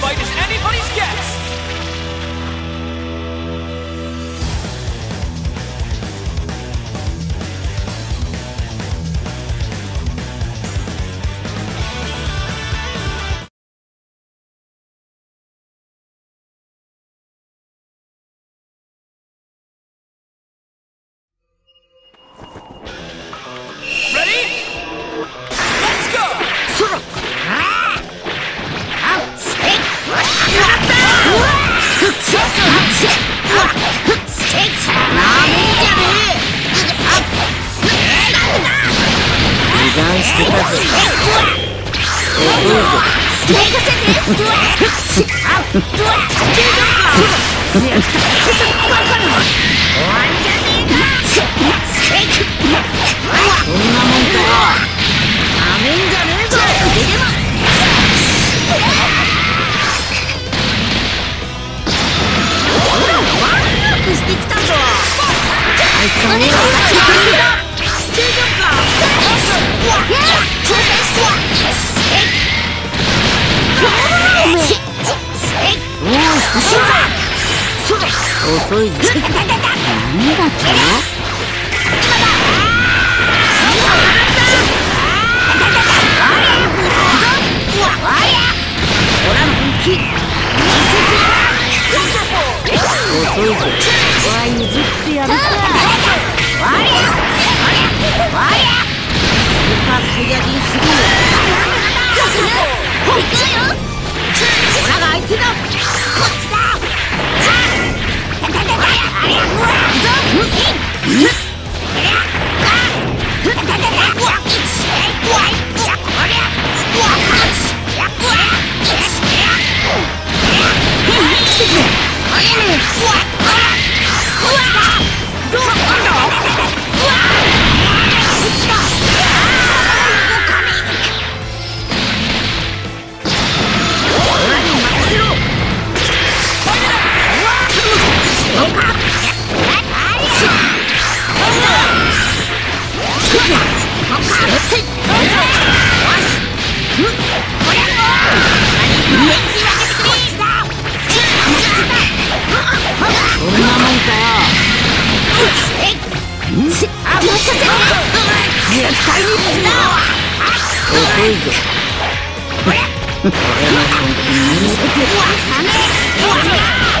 fight is あいつはね私の敵だ。大丈夫か遅いぞ。何だとオラの本気遅いぞ。わ譲ってやるかパーサイヤ人すぎるオラが相手だこっちだそん対に遅いぞ俺の本気に見せてなめんじゃね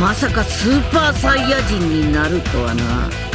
まさかスーパーサイヤ人になるとはな。